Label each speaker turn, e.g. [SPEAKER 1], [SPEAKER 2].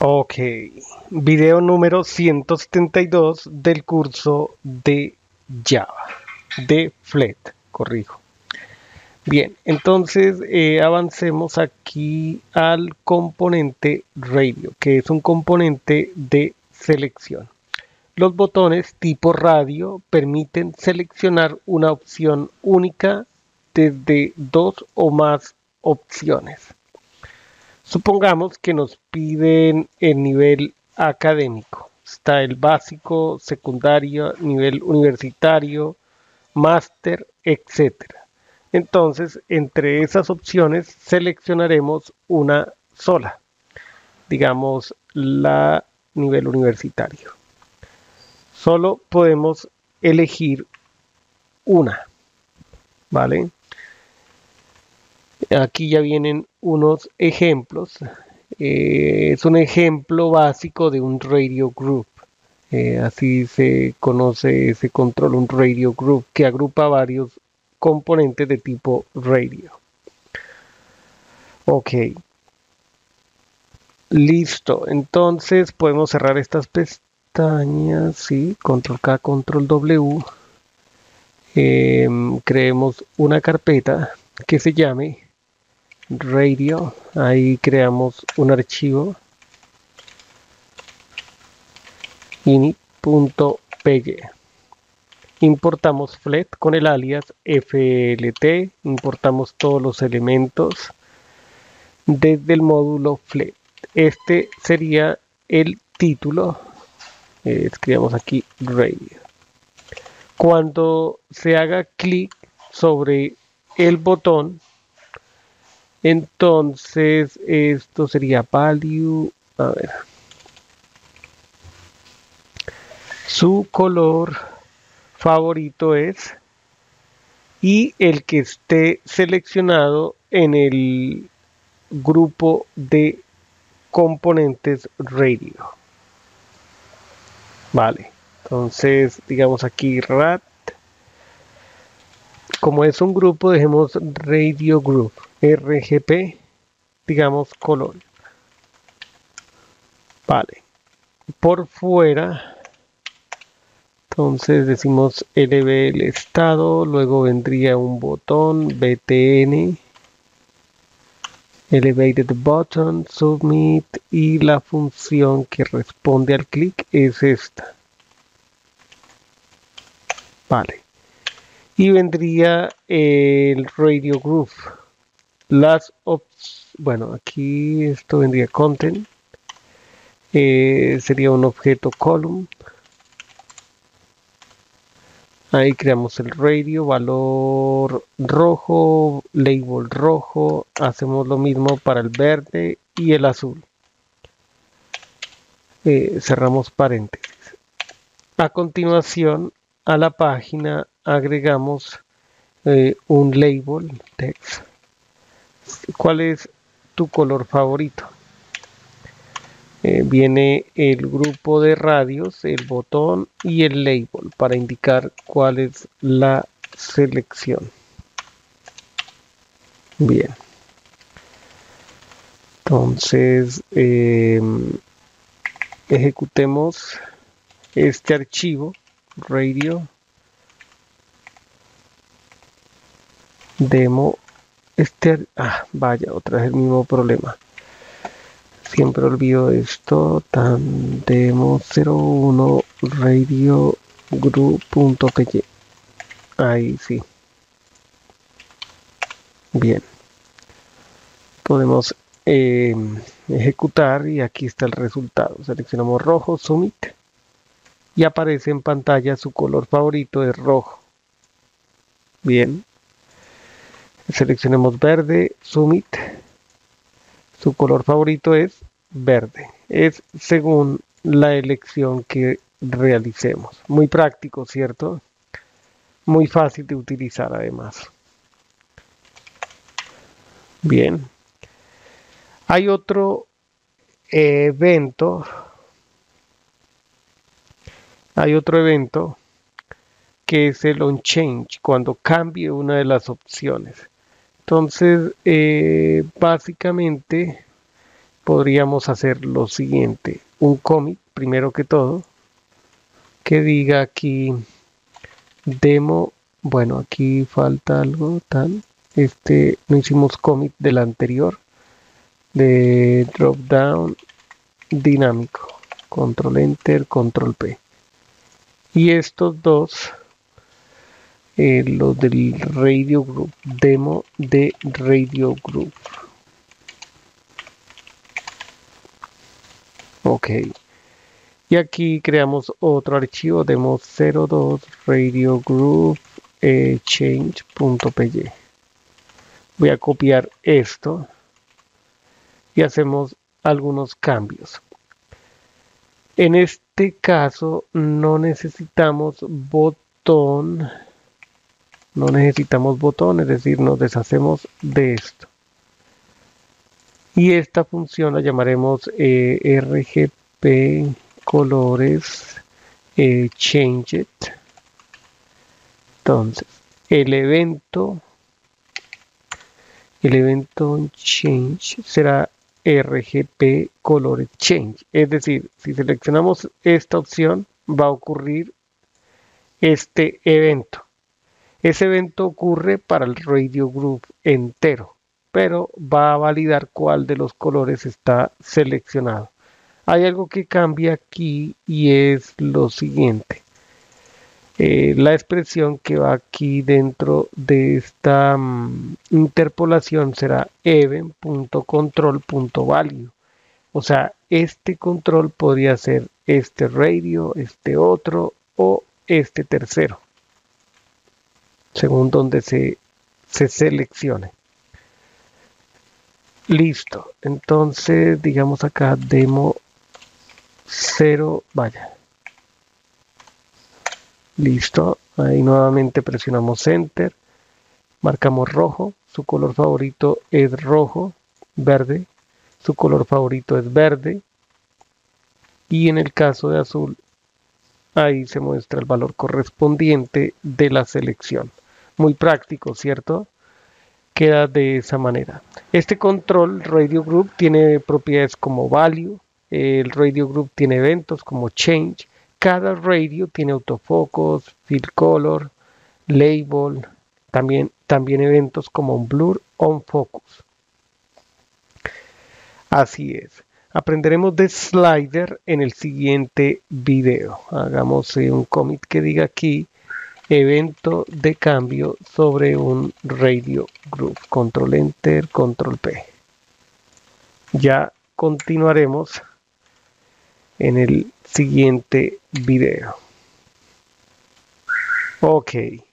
[SPEAKER 1] Ok, video número 172 del curso de Java, de FLET, corrijo. Bien, entonces eh, avancemos aquí al componente radio, que es un componente de selección. Los botones tipo radio permiten seleccionar una opción única desde dos o más opciones. Supongamos que nos piden el nivel académico. Está el básico, secundario, nivel universitario, máster, etc. Entonces, entre esas opciones seleccionaremos una sola, digamos la nivel universitario. Solo podemos elegir una, ¿vale? Aquí ya vienen unos ejemplos. Eh, es un ejemplo básico de un radio group. Eh, así se conoce ese control, un radio group que agrupa varios componentes de tipo radio. Ok. Listo. Entonces podemos cerrar estas pestañas. Sí, control K, control W. Em, creemos una carpeta que se llame radio. Ahí creamos un archivo. init.py importamos flet con el alias flt importamos todos los elementos desde el módulo flet este sería el título. Eh, escribamos aquí radio. Cuando se haga clic sobre el botón entonces, esto sería value. A ver. Su color favorito es. Y el que esté seleccionado en el grupo de componentes radio. Vale. Entonces, digamos aquí RAT. Como es un grupo, dejemos radio group. RGP, digamos color. Vale. Por fuera, entonces decimos LB el estado, luego vendría un botón BTN, elevated button, submit y la función que responde al clic es esta. Vale. Y vendría el radio groove las bueno aquí esto vendría content. Eh, sería un objeto column. Ahí creamos el radio valor rojo label rojo hacemos lo mismo para el verde y el azul. Eh, cerramos paréntesis. A continuación a la página agregamos eh, un label text ¿Cuál es tu color favorito? Eh, viene el grupo de radios, el botón y el label para indicar cuál es la selección. Bien. Entonces, em, ejecutemos este archivo, radio demo este, ah, vaya, otra vez el mismo problema. Siempre olvido esto. Tandemo 01 radio group.py. Ahí sí. Bien. Podemos em, ejecutar y aquí está el resultado. Seleccionamos rojo, submit. Y aparece en pantalla su color favorito es rojo. Bien, Seleccionemos verde, Summit. Su color favorito es verde. Es según la elección que realicemos. Muy práctico, ¿cierto? Muy fácil de utilizar además. Bien. Hay otro evento. Hay otro evento que es el on change, cuando cambie una de las opciones. Entonces, eh, básicamente podríamos hacer lo siguiente. Un commit, primero que todo, que diga aquí demo. Bueno, aquí falta algo tal. Este no hicimos commit del anterior de drop down dinámico. Control enter, control P. Y estos dos, eh, los del radio group, demo de radio group. Ok. Y aquí creamos otro archivo demo 02 radio group eh, change.py. Voy a copiar esto y hacemos algunos cambios. En este caso no necesitamos botón, no necesitamos botón, es decir, nos deshacemos de esto. Y esta función la llamaremos eh, RGP colores eh, change it. Entonces, el evento, el evento change será RGP Color Change. Es decir, si seleccionamos esta opción, va a ocurrir este evento. Ese evento ocurre para el radio group entero, pero va a validar cuál de los colores está seleccionado. Hay algo que cambia aquí y es lo siguiente. Eh, la expresión que va aquí dentro de esta mm, interpolación será even.control.value. O sea, este control podría ser este radio, este otro o este tercero, según donde se, se seleccione. Listo. Entonces, digamos acá demo 0, vaya, Listo. Ahí nuevamente presionamos Enter. Marcamos rojo. Su color favorito es rojo. Verde. Su color favorito es verde. Y en el caso de azul, ahí se muestra el valor correspondiente de la selección. Muy práctico, ¿cierto? Queda de esa manera. Este control Radio Group tiene propiedades como value. El Radio Group tiene eventos como change cada radio tiene autofocos, fill color, label, también, también eventos como blur on focus. Así es. Aprenderemos de slider en el siguiente video. Hagamos un commit que diga aquí evento de cambio sobre un radio group. Control enter, control P. Ya continuaremos en el siguiente video. Ok.